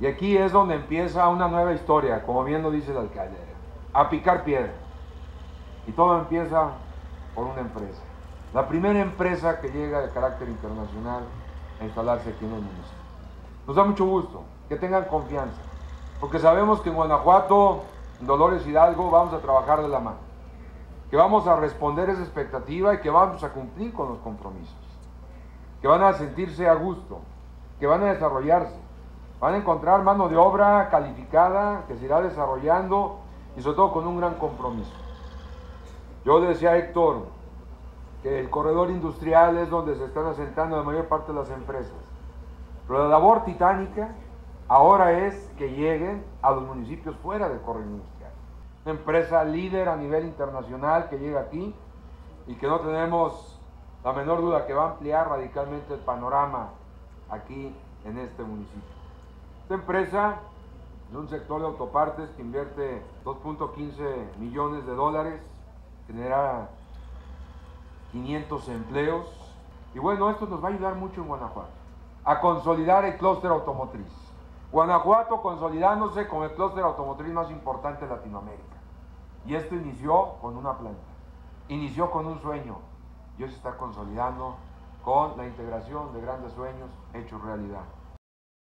Y aquí es donde empieza una nueva historia, como bien lo dice el alcalde, a picar piedra. Y todo empieza por una empresa. La primera empresa que llega de carácter internacional a instalarse aquí en el municipio. Nos da mucho gusto que tengan confianza, porque sabemos que en Guanajuato, en Dolores Hidalgo, vamos a trabajar de la mano, que vamos a responder esa expectativa y que vamos a cumplir con los compromisos, que van a sentirse a gusto, que van a desarrollarse, van a encontrar mano de obra calificada que se irá desarrollando y sobre todo con un gran compromiso. Yo decía Héctor que el corredor industrial es donde se están asentando la mayor parte de las empresas. Pero la labor titánica ahora es que lleguen a los municipios fuera del corredor industrial. Una empresa líder a nivel internacional que llega aquí y que no tenemos la menor duda que va a ampliar radicalmente el panorama aquí en este municipio. Esta empresa es un sector de autopartes que invierte 2.15 millones de dólares, genera 500 empleos. Y bueno, esto nos va a ayudar mucho en Guanajuato, a consolidar el clúster automotriz. Guanajuato consolidándose como el clúster automotriz más importante de Latinoamérica. Y esto inició con una planta, inició con un sueño y hoy se está consolidando con la integración de grandes sueños hechos realidad.